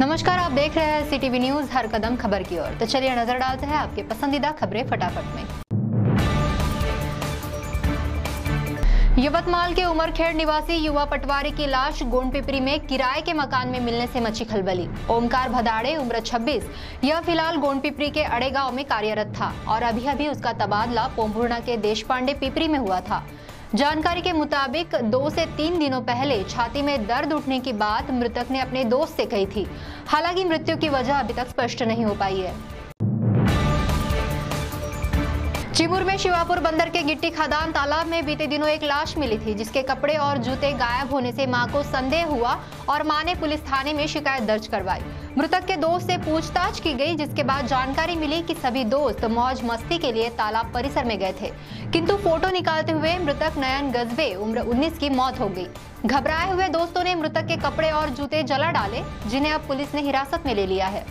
नमस्कार, आप देख रहे हैं सी टीवी न्यूज़ हर कदम खबर की ओर। तो चलिए नज़र डालते हैं आपके पसंदीदा खबरें फटाफट में। यवतमाल के उमरखेड़ निवासी युवा पटवारी की लाश गोंडपिपरी में किराए के मकान में मिलने से मची खलबली। ओमकार भदाड़े, उम्र 26 यह फ़िलहाल गोंडपिपरी के अड़े गाँव में कार्यरत था और अभी अभी उसका तबादला पोम्भुर्णा के देश पांडे पिपरी में हुआ था। जानकारी के मुताबिक, दो से तीन दिनों पहले छाती में दर्द उठने की बात मृतक ने अपने दोस्त से कही थी। हालाँकि मृत्यु की वजह अभी तक स्पष्ट नहीं हो पाई है। चिमूर में शिवापुर बंदर के गिट्टी खदान तालाब में बीते दिनों एक लाश मिली थी, जिसके कपड़े और जूते गायब होने से माँ को संदेह हुआ और माँ ने पुलिस थाने में शिकायत दर्ज करवाई। मृतक के दोस्त से पूछताछ की गई, जिसके बाद जानकारी मिली कि सभी दोस्त मौज मस्ती के लिए तालाब परिसर में गए थे। किंतु फ़ोटो निकालते हुए मृतक नयन गजबे उम्र 19 की मौत हो गई। घबराए हुए दोस्तों ने मृतक के कपड़े और जूते जला डाले, जिन्हें अब पुलिस ने हिरासत में ले लिया है।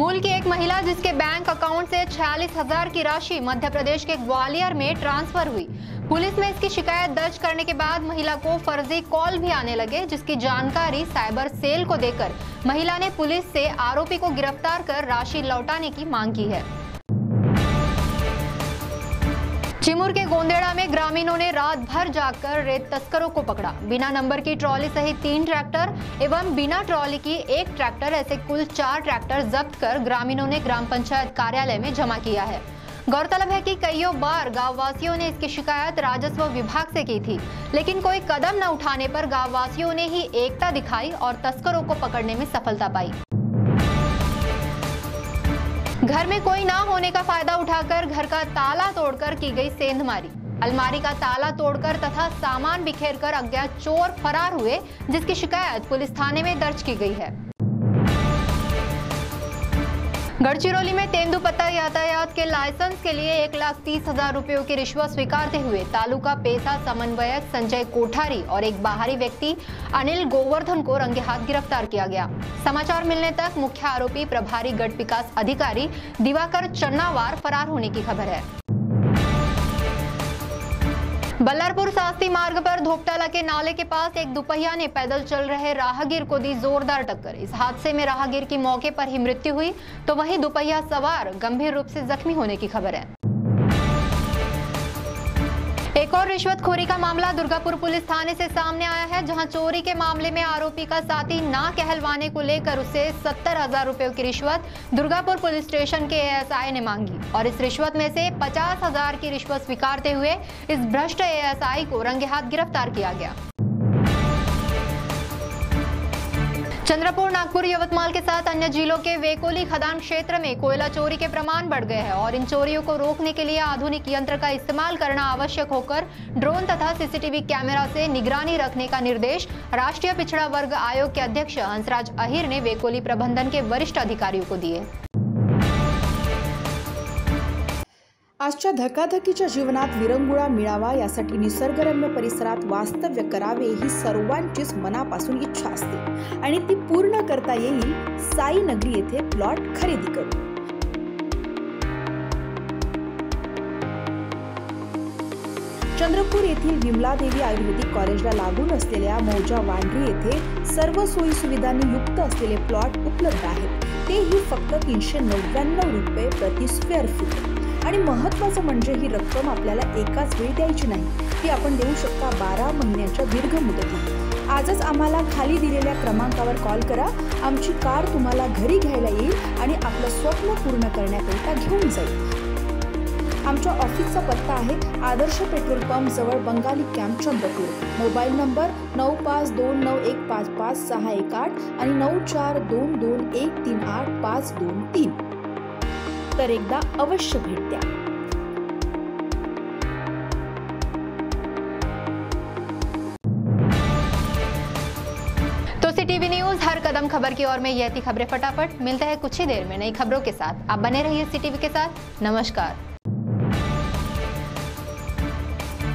मूल की एक महिला जिसके बैंक अकाउंट से छियालीस हज़ार की राशि मध्य प्रदेश के ग्वालियर में ट्रांसफ़र हुई। पुलिस में इसकी शिकायत दर्ज करने के बाद महिला को फर्जी कॉल भी आने लगे, जिसकी जानकारी साइबर सेल को देकर महिला ने पुलिस से आरोपी को गिरफ़्तार कर राशि लौटाने की मांग की है। चिमूर के गोंदेड़ा में ग्रामीणों ने रात भर जाकर रेत तस्करों को पकड़ा। बिना नंबर की ट्रॉली सहित तीन ट्रैक्टर एवं बिना ट्रॉली की एक ट्रैक्टर ऐसे कुल चार ट्रैक्टर जब्त कर ग्रामीणों ने ग्राम पंचायत कार्यालय में जमा किया है। गौरतलब है कि कईयों बार गाँव वासियों ने इसकी शिकायत राजस्व विभाग से की थी, लेकिन कोई कदम न उठाने पर गाँव वासियों ने ही एकता दिखाई और तस्करों को पकड़ने में सफलता पाई। घर में कोई ना होने का फ़ायदा उठाकर घर का ताला तोड़कर की गई सेंधमारी। अलमारी का ताला तोड़कर तथा सामान बिखेरकर अज्ञात चोर फरार हुए, जिसकी शिकायत पुलिस थाने में दर्ज की गई है। गढ़चिरौली में तेंदुपत्ता यातायात के लाइसेंस के लिए एक लाख तीस हज़ार रूपयों की रिश्वत स्वीकारते हुए तालुका पेशा समन्वयक संजय कोठारी और एक बाहरी व्यक्ति अनिल गोवर्धन को रंगे हाथ गिरफ़्तार किया गया। समाचार मिलने तक मुख्य आरोपी प्रभारी गढ़ विकास अधिकारी दिवाकर चन्नावार फरार होने की खबर है। बल्लारपुर सास्ती मार्ग पर धोपटाला के नाले के पास एक दुपहिया ने पैदल चल रहे राहगीर को दी जोरदार टक्कर। इस हादसे में राहगीर की मौके पर ही मृत्यु हुई तो वही दुपहिया सवार गंभीर रूप से जख्मी होने की खबर है। एक और रिश्वतखोरी का मामला दुर्गापुर पुलिस थाने से सामने आया है, जहाँ चोरी के मामले में आरोपी का साथी ना कहलवाने को लेकर उसे सत्तर हज़ार रुपए की रिश्वत दुर्गापुर पुलिस स्टेशन के एएसआई ने मांगी। और इस रिश्वत में से पचास हज़ार की रिश्वत स्वीकारते हुए इस भ्रष्ट एएसआई को रंगे हाथ गिरफ़्तार किया गया। चंद्रपुर नागपुर यवतमाल के साथ अन्य जिलों के वेकोली खदान क्षेत्र में कोयला चोरी के प्रमाण बढ़ गए हैं और इन चोरियों को रोकने के लिए आधुनिक यंत्र का इस्तेमाल करना आवश्यक होकर ड्रोन तथा सीसीटीवी कैमरा से निगरानी रखने का निर्देश राष्ट्रीय पिछड़ा वर्ग आयोग के अध्यक्ष हंसराज अहिर ने वेकोली प्रबंधन के वरिष्ठ अधिकारियों को दिए। आजच्या धकाधकीच्या जीवनात विरंगुळा मिळावा यासाठी निसर्गरम्य परिसरात वास्तव्य करावे ही सर्वांचीच मनापासून इच्छा असते. आणि ती पूर्ण करता येईल साई नगरी येथे प्लॉट खरेदी करून. चंद्रपूर येथील विमलादेवी आयुर्वेदिक कॉलेजला लागून असलेल्या मौजा वांढरी येथे सर्व सोयी सुविधांनी युक्त असलेले प्लॉट उपलब्ध आहेत. तेही फक्त तीनशे नव्याण्णव रुपये प्रति स्क्वेअर फूट आणि महत्त्वाचं म्हणजे ही रक्कम आपल्याला एकाच वेळी द्यायची नाही. ती आपण देऊ शकता बारा महिन्याच्या दीर्घ मुदतीत. आजच आम्हाला खाली दिलेल्या क्रमांकावर कॉल करा. आमची कार तुम्हाला घरी घ्यायला येईल आणि आपलं स्वप्न पूर्ण करण्याकरिता घेऊन जाईल. आमच्या ऑफिसचा पत्ता आहे आदर्श पेट्रोल पंप जवळ Bengali camp Chandrapur. Mobile number नऊ पाच दोन नऊ एक पाच पाच सहा एक आठ आणि नऊ चार दोन दोन एक तीन आठ पाच दोन तीन. तर एकदा अवश्य भेट द्या. तो सी टीवी न्यूज़ हर कदम खबर की ओर में यह थी खबरें फटाफट। मिलते हैं कुछ ही देर में नई खबरों के साथ। आप बने रहिए सी टीवी के साथ। नमस्कार।